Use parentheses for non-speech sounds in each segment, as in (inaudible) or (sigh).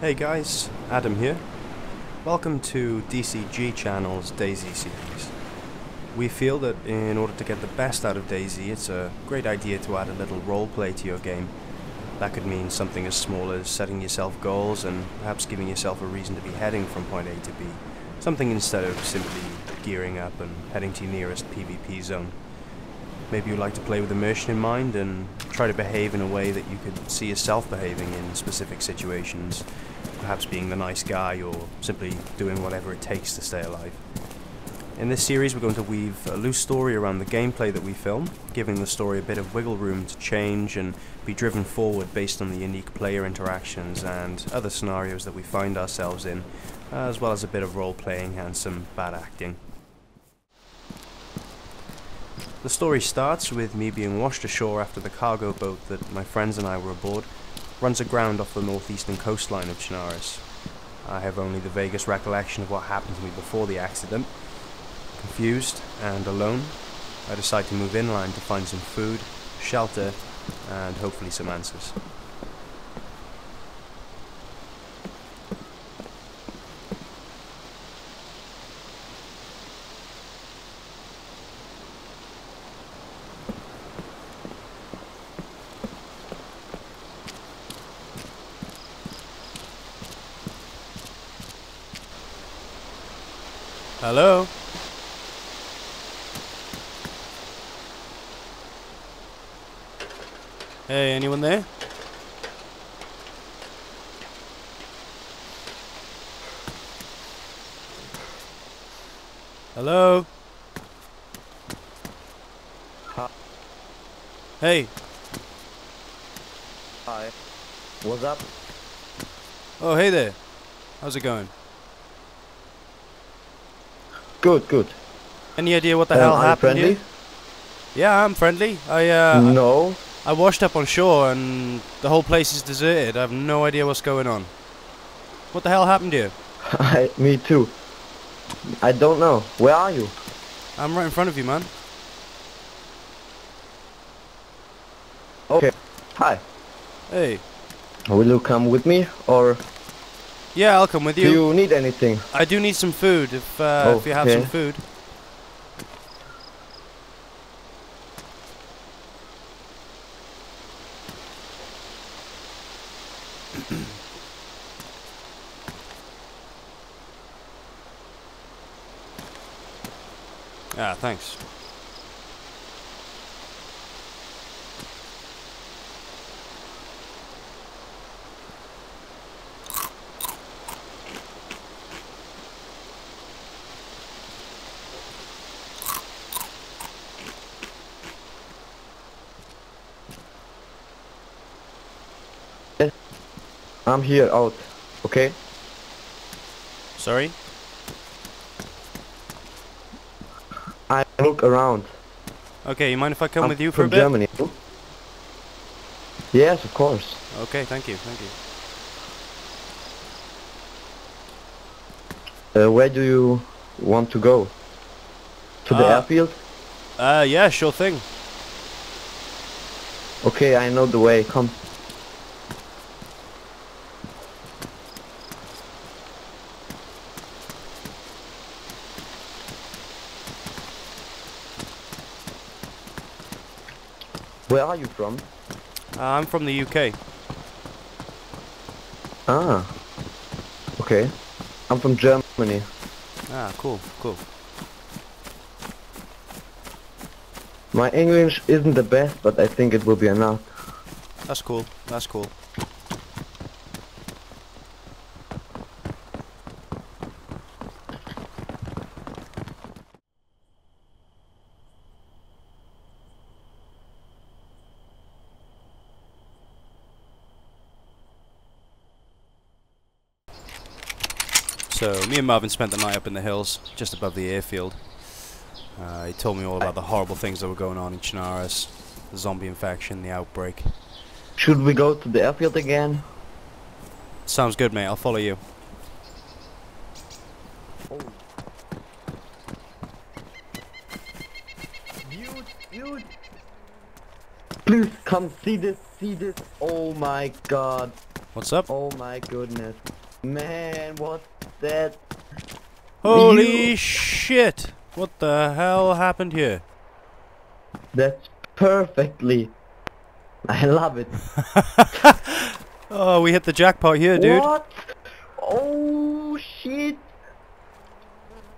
Hey guys, Adam here. Welcome to DCG Channel's DayZ series. We feel that in order to get the best out of DayZ, it's a great idea to add a little roleplay to your game. That could mean something as small as setting yourself goals and perhaps giving yourself a reason to be heading from point A to B. Something instead of simply gearing up and heading to your nearest PvP zone. Maybe you'd like to play with immersion in mind and try to behave in a way that you could see yourself behaving in specific situations, perhaps being the nice guy or simply doing whatever it takes to stay alive. In this series, we're going to weave a loose story around the gameplay that we film, giving the story a bit of wiggle room to change and be driven forward based on the unique player interactions and other scenarios that we find ourselves in, as well as a bit of role playing and some bad acting. The story starts with me being washed ashore after the cargo boat that my friends and I were aboard runs aground off the northeastern coastline of Chernarus. I have only the vaguest recollection of what happened to me before the accident. Confused and alone, I decide to move inland to find some food, shelter, and hopefully some answers. Hello? Hey, anyone there? Hello? Hi. Hey, Hi. What's up? oh hey there. How's it going? Good, good. Any idea what the Um, hell happened friendly? here? Yeah, I'm friendly. I uh no. I washed up on shore and the whole place is deserted. I have no idea what's going on. What the hell happened here? (laughs) I, me too. I don't know. Where are you? I'm right in front of you, man. Okay. Hi. Hey. Will you come with me or Yeah, I'll come with you. do you. you need anything? I do need some food if uh, if you have some food. Ah, thanks. I'm here out. Okay? Sorry? I look around. Okay, you mind if I come I'm with you for a from bit? Germany. Yes, of course. Okay, thank you, thank you. Uh, where do you want to go? To the Uh, airfield? Uh, yeah, sure thing. Okay, I know the way. Come. Where are you from? Uh, I'm from the UK. Ah. Okay. I'm from Germany. Ah, cool, cool. My English isn't the best, but I think it will be enough. That's cool, that's cool. So, me and Marvin spent the night up in the hills, just above the airfield. Uh, he told me all about the horrible things that were going on in Chernarus, the zombie infection, the outbreak. Should we go to the airfield again? Sounds good, mate. I'll follow you. Dude, dude! Please come see this, see this. Oh my god. What's up? Oh my goodness. Man, what's that? Holy You- shit! What the hell happened here? That's perfectly. I love it. (laughs) Oh, we hit the jackpot here, dude. What? Oh shit!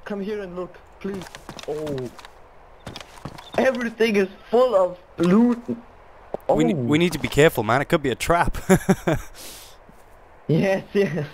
Come here and look, please. Oh. Everything is full of loot. Oh. We, ne- we need to be careful, man. It could be a trap. (laughs) Yes, yes.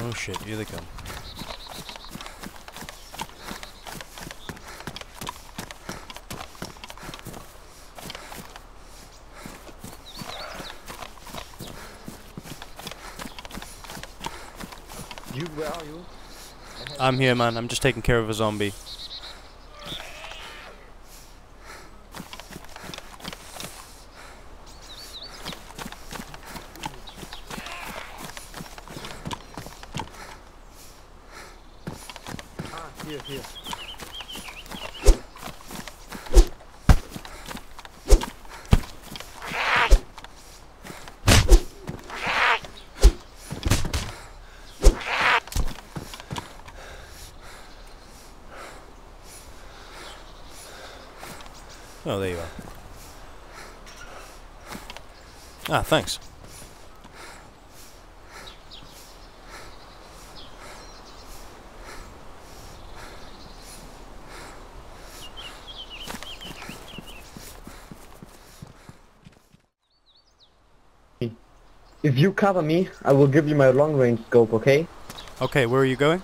oh shit, here they come. You? I'm here, man. I'm just taking care of a zombie. Ah, here, here. Oh, there you are. Ah, thanks. If you cover me, I will give you my long range scope, okay? Okay, where are you going?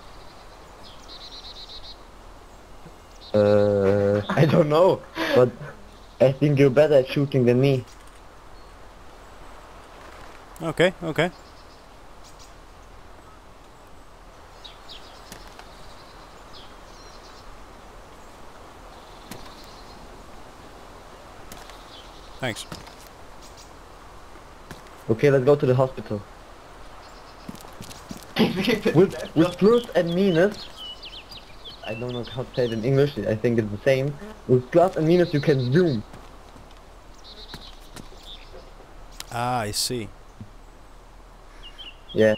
Uh, (laughs) I don't know, but I think you're better at shooting than me. Okay, okay. Thanks. Okay, let's go to the hospital. (laughs) with, with plus and minus, I don't know how to say it in English, I think it's the same. With plus and minus you can zoom. Ah, I see. Yeah.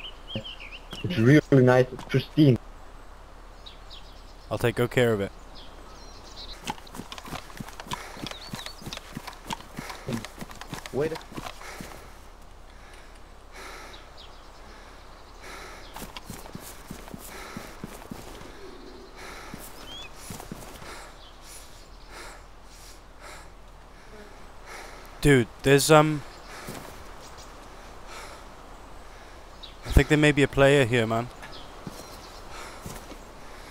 It's really nice, it's pristine. I'll take good care of it. Wait a Dude, there's um think there may be a player here, man.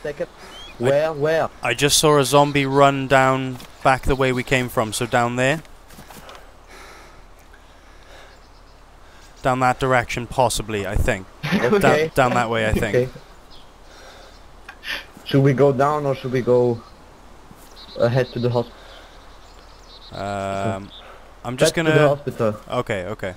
second. Where, where? I just saw a zombie run down back the way we came from, so down there. Down that direction, possibly, I think. (laughs) Okay. Down, down that way, I (laughs) think. Okay. Should we go down or should we go ahead to the hospital? Um, I'm just to the gonna. hospital. Okay, okay.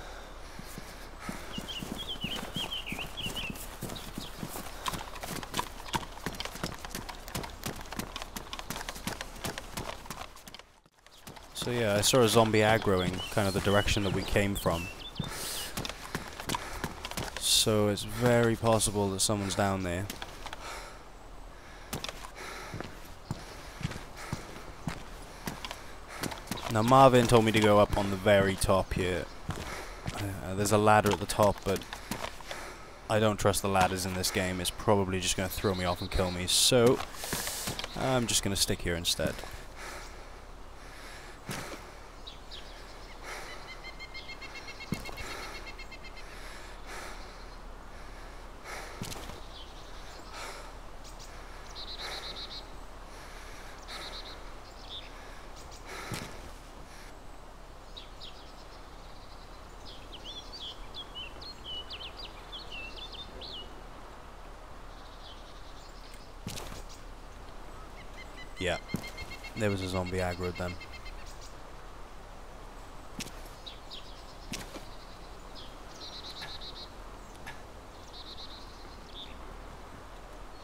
So yeah, I saw a zombie aggroing kind of the direction that we came from. So it's very possible that someone's down there. Now Marvin told me to go up on the very top here. Uh, there's a ladder at the top, but I don't trust the ladders in this game. It's probably just going to throw me off and kill me. So I'm just going to stick here instead. Yeah. There was a zombie aggro then.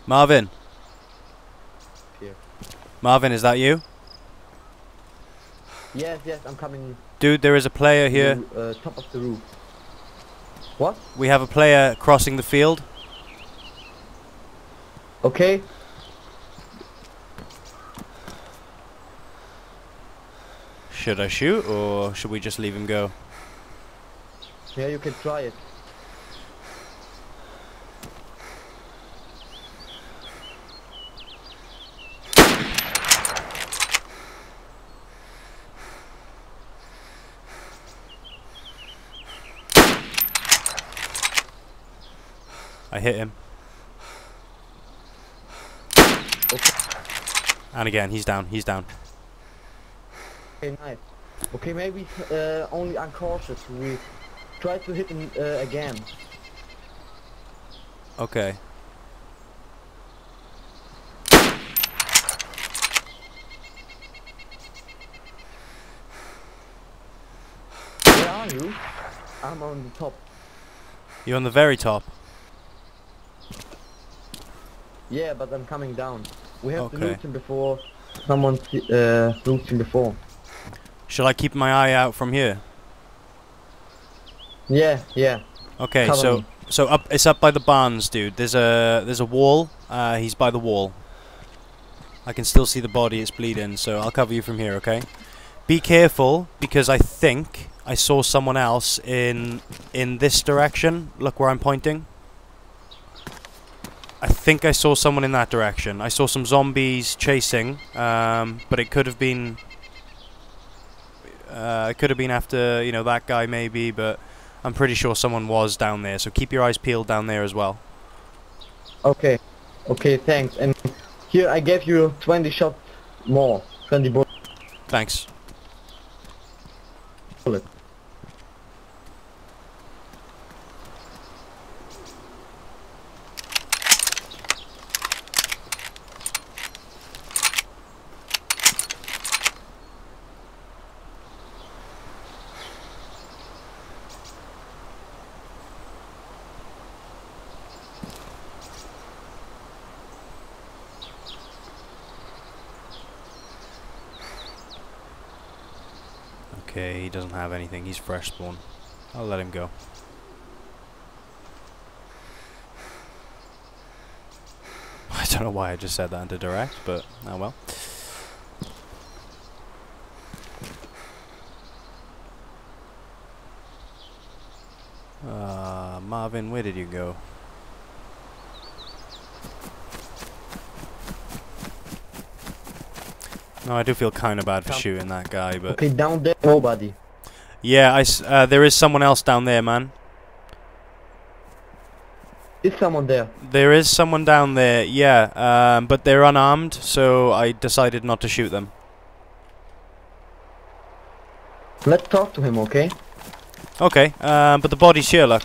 Marvin. Here. Marvin, is that you? Yes, yes, I'm coming. Dude, there is a player here. the, uh, top of the roof. What? We have a player crossing the field. Okay. Should I shoot or should we just leave him go? Yeah, you can try it. I hit him. And again, he's down, he's down. Okay, nice. Okay, maybe uh, only uncautious. We try to hit him uh, again. Okay. Where are you? I'm on the top. You're on the very top. Yeah, but I'm coming down. We have to Okay. loot him before someone uh, loots him before. Shall I keep my eye out from here? Yeah, yeah. Okay, so so up it's up by the barns, dude. There's a there's a wall. Uh, he's by the wall. I can still see the body. It's bleeding. So I'll cover you from here. Okay. Be careful because I think I saw someone else in in this direction. Look where I'm pointing. I think I saw someone in that direction. I saw some zombies chasing, um, but it could have been. Uh, it could have been after you know that guy maybe, but I'm pretty sure someone was down there. So keep your eyes peeled down there as well. Okay. Okay, thanks. And here I gave you 20 shots more. 20 bullets. Thanks. Okay, he doesn't have anything. He's fresh spawn. I'll let him go. (sighs) I don't know why I just said that under direct, but oh well. Uh, Marvin, where did you go? No, I do feel kind of bad for shooting that guy, but Okay, down there, nobody. yeah, I s- uh, there is someone else down there, man. Is someone there? There is someone down there, yeah, um, but they're unarmed, so I decided not to shoot them. Let's talk to him, okay? Okay, um, but the body's here, look.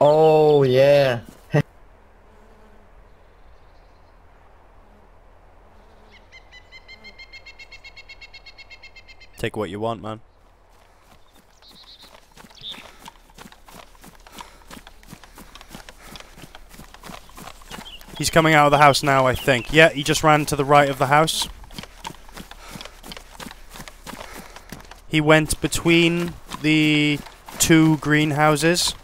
Oh, yeah. Take what you want, man. He's coming out of the house now, I think. Yeah, he just ran to the right of the house. He went between the two greenhouses.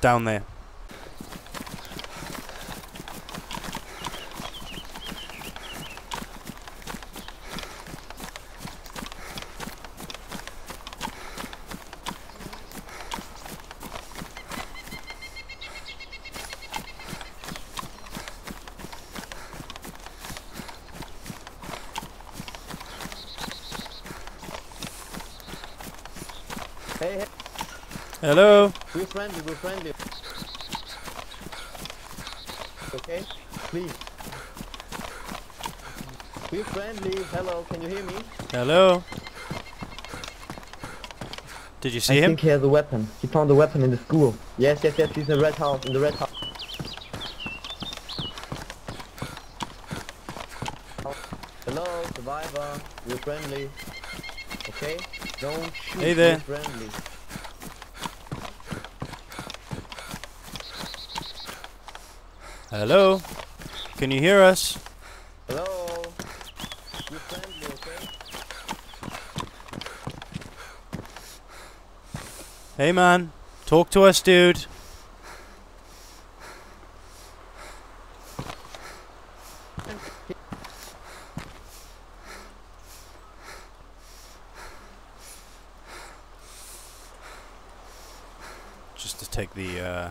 Down there. Hello? We're friendly, we're friendly. Okay? Please. We're friendly. Hello, can you hear me? Hello? Did you see I him? I think he has a weapon. He found a weapon in the school. Yes, yes, yes. He's in the red house. In the red house. Hello, survivor. We're friendly. Okay? Don't shoot. Hey there. We're friendly. Hello? Can you hear us? Hello. We're friendly, okay? Hey man, talk to us, dude. Just to take the uh,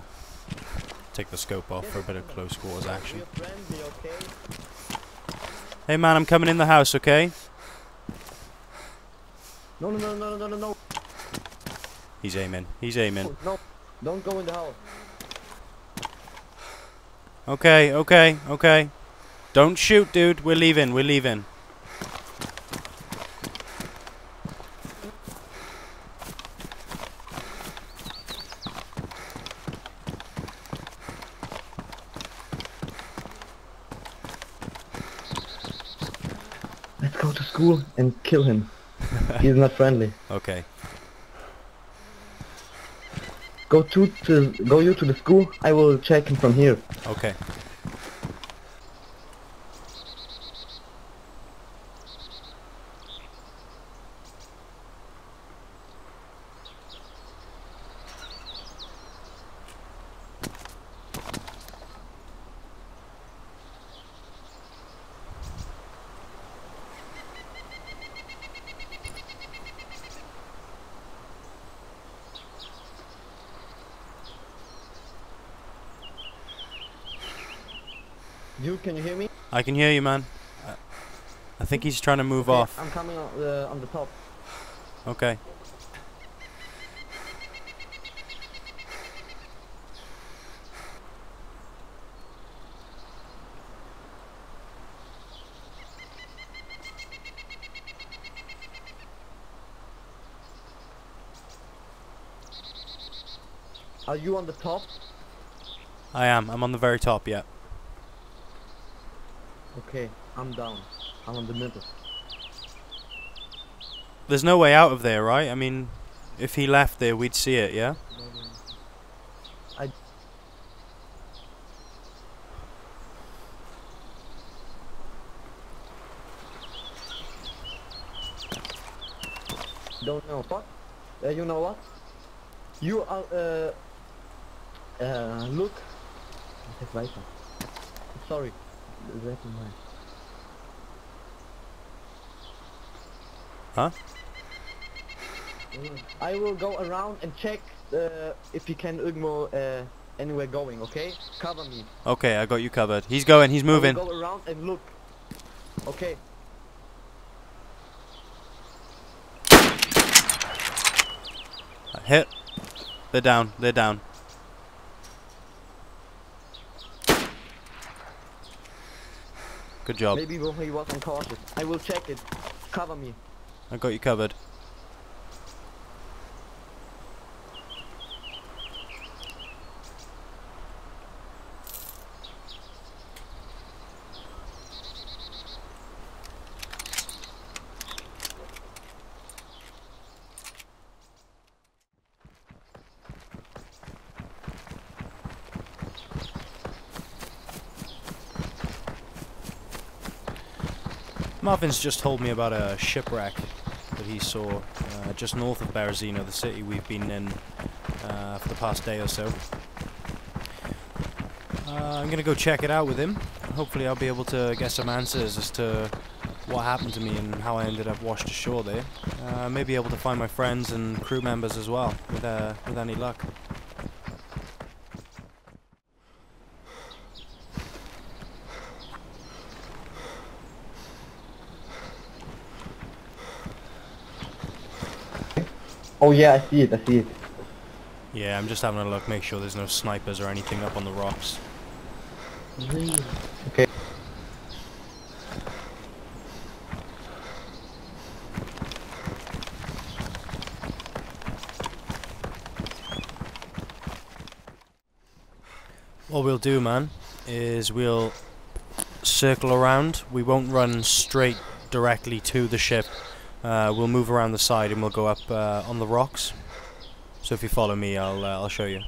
take the scope off for a bit of close quarters action. We're friendly, okay? Hey man, I'm coming in the house, okay? No, no, no, no, no, no, no. He's aiming. He's aiming. No, don't go in the house. Okay, okay, okay. Don't shoot, dude. We're leaving. We're leaving. Go to school and kill him. He's not friendly. (laughs) Okay. Go to, to go you to the school. I will check him from here. Okay. You can you hear me? I can hear you, man. I think he's trying to move Okay, off. I'm coming on the on the top. Okay. Are you on the top? I am. I'm on the very top, yeah. Okay, I'm down. I'm in the middle. There's no way out of there, right? I mean, if he left there, we'd see it, yeah? I don't know. What? Uh, you know what? You are uh uh look. Sorry. Zeg maar. Huh? I will go around and check uh, if you can irgendwo uh, anywhere going, okay? Cover me. Okay, I got you covered. He's going. He's I moving. go around and look. Okay. Hit. They're down. They're down. Good job. Maybe he was uncautious. I will check it. Cover me. I got you covered. Marvin's just told me about a shipwreck that he saw uh, just north of Berezino, the city we've been in uh, for the past day or so. Uh, I'm gonna go check it out with him. Hopefully, I'll be able to get some answers as to what happened to me and how I ended up washed ashore there. Uh, maybe able to find my friends and crew members as well, with uh, with any luck. Oh yeah, I see it, I see it. Yeah, I'm just having a look, make sure there's no snipers or anything up on the rocks. Okay. What we'll do, man, is we'll circle around. We won't run straight directly to the ship uh, we'll move around the side and we'll go up uh, on the rocks. So if you follow me, I'll uh, I'll show you.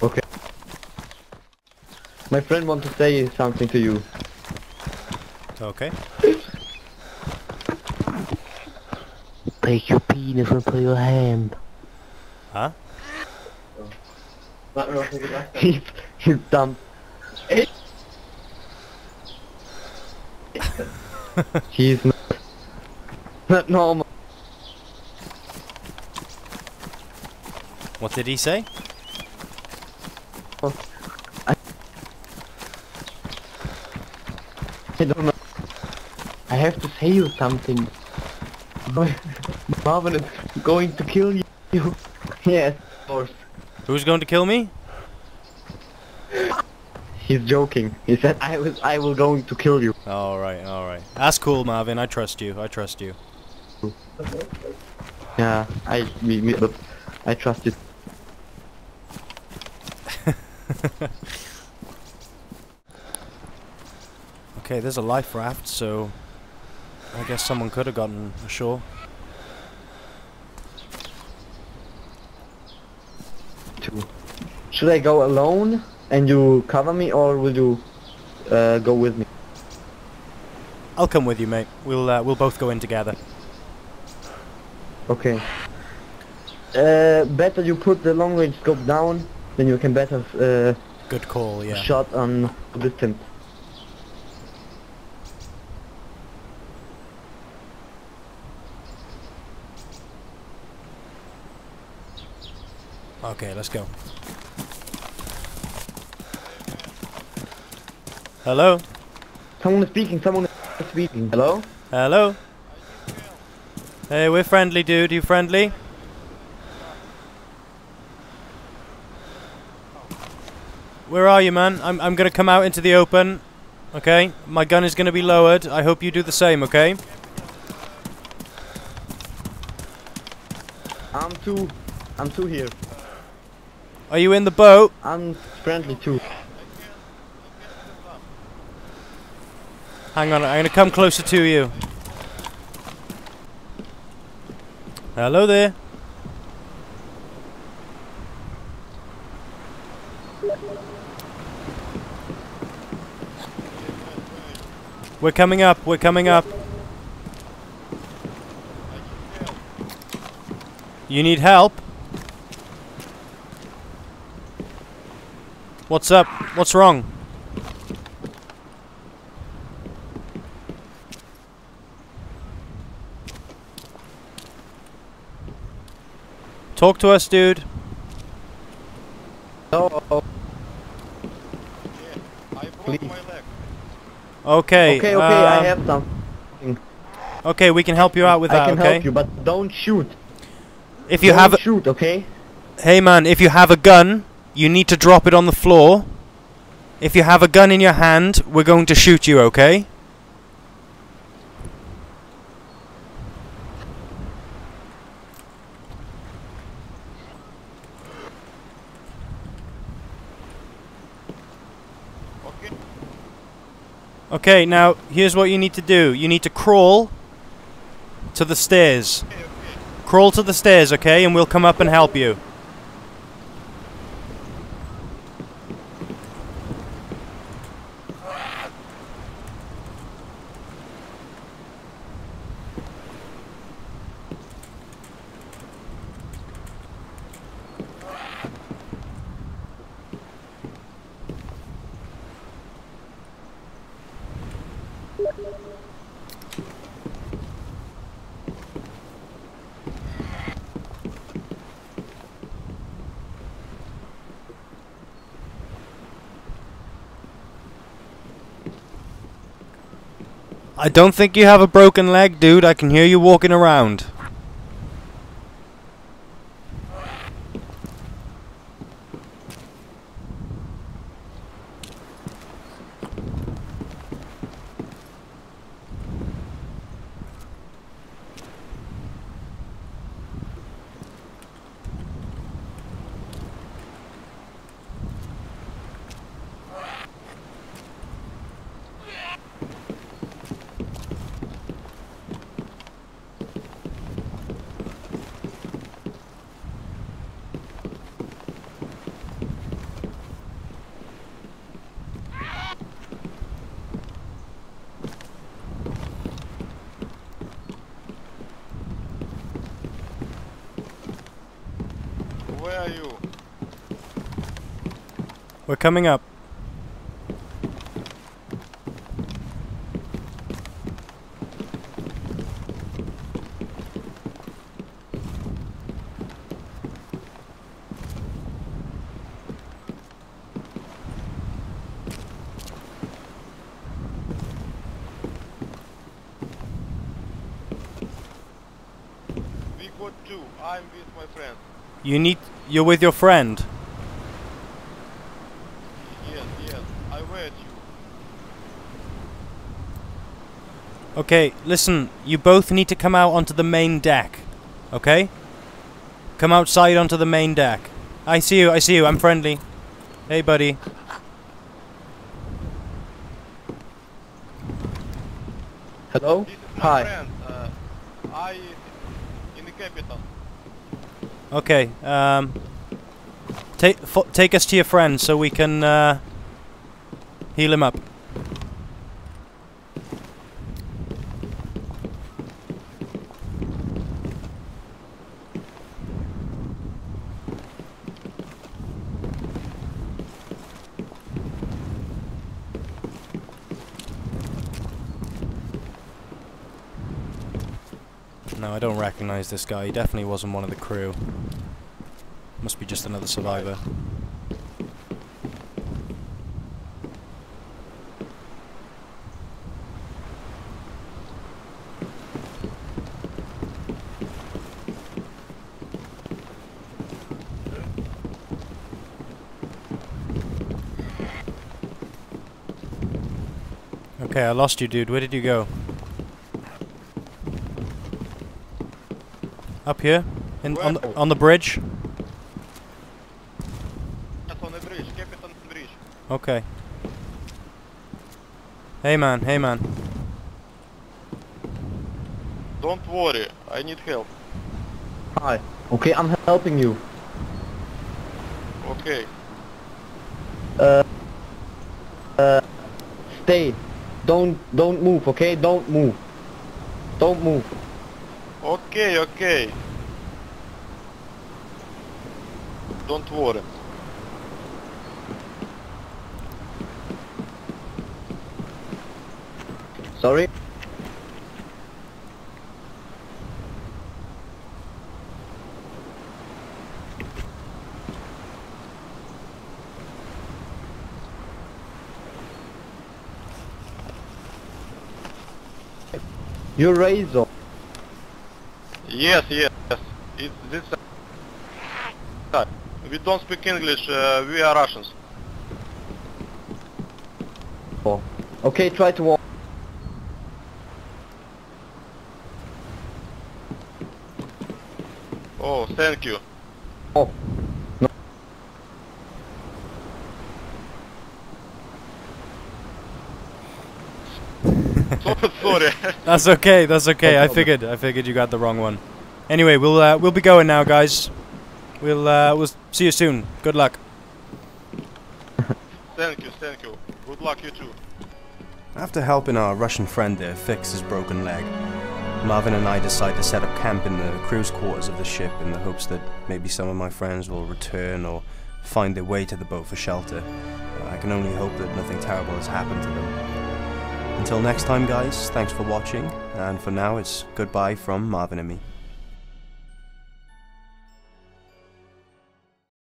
Okay. My friend wants to say something to you. Okay. Take your penis and put your hand. Huh? (laughs) he's, he's dumb. (laughs) he's not, not normal. What did he say? Oh, I don't know. I have to say you something. Marvin is going to kill you. yes, of course. Who's going to kill me? He's joking. He said I was I will going to kill you. All right, all right. That's cool, Marvin. I trust you. I trust you. Yeah, I me, me, but I trust you. (laughs) Okay, there's a life raft, so I guess someone could have gotten ashore. Too. Should I go alone and you cover me, or will you uh, go with me? I'll come with you, mate. We'll uh, we'll both go in together. Okay. Uh, better you put the long range scope down, then you can better uh, Good call, yeah. shot on distance. Okay, let's go. Hello? Someone is speaking. Someone is speaking. Hello? Hello? Hey, we're friendly, dude. You friendly? Where are you, man? I'm, I'm gonna come out into the open. Okay? My gun is gonna be lowered. I hope you do the same, okay? I'm two. I'm two here. Are you in the boat? I'm friendly too. Hang on, I'm gonna come closer to you. Hello there. We're coming up, we're coming up. You need help? What's up? What's wrong? Talk to us, dude. No. I broke Please. my leg. Okay. Okay, okay, I um, have some. Okay, we can help you out with that, okay? I can okay? help you, but don't shoot. If you don't have a, shoot, okay? Hey man, if you have a gun, you need to drop it on the floor. If you have a gun in your hand, we're going to shoot you, okay? Okay. Okay, now here's what you need to do. You need to crawl to the stairs. Crawl to the stairs, okay? And we'll come up and help you. I don't think you have a broken leg, dude. I can hear you walking around. We're coming up. We got two. I'm with my friend. You need. You're with your friend. Yes, yes. I wait you. Okay, listen. You both need to come out onto the main deck. Okay? Come outside onto the main deck. I see you. I see you. I'm friendly. Hey, buddy. Hello? This is my Hi. friend. Uh, I in the capital. Okay. Um. Take fo- take us to your friend so we can uh, heal him up. No, I don't recognize this guy. He definitely wasn't one of the crew. Must be just another survivor. Okay, I lost you, dude. Where did you go? Up here? In, on, the, on the bridge? Yes, on the bridge. Capital bridge. Okay. Hey man, hey man. Don't worry. I need help. Hi. Okay, I'm helping you. Okay. Uh, uh, stay. Don't, don't move, okay? Don't move. Don't move. Okay, okay. Don't worry. Sorry? Your razor. Yes, yes. yes. It's this side. We don't speak English. Uh, we are Russians. Oh. Okay, try to walk. Oh, thank you. Oh. No. So, sorry. That's okay. That's okay. I figured. I figured you got the wrong one. Anyway, we'll uh, we'll be going now, guys. We'll uh, we'll see you soon. Good luck. (laughs) thank you, thank you. Good luck, you too. After helping our Russian friend there fix his broken leg, Marvin and I decide to set up camp in the crew's quarters of the ship in the hopes that maybe some of my friends will return or find their way to the boat for shelter. I can only hope that nothing terrible has happened to them. Until next time, guys, thanks for watching, and for now, it's goodbye from Marvin and me.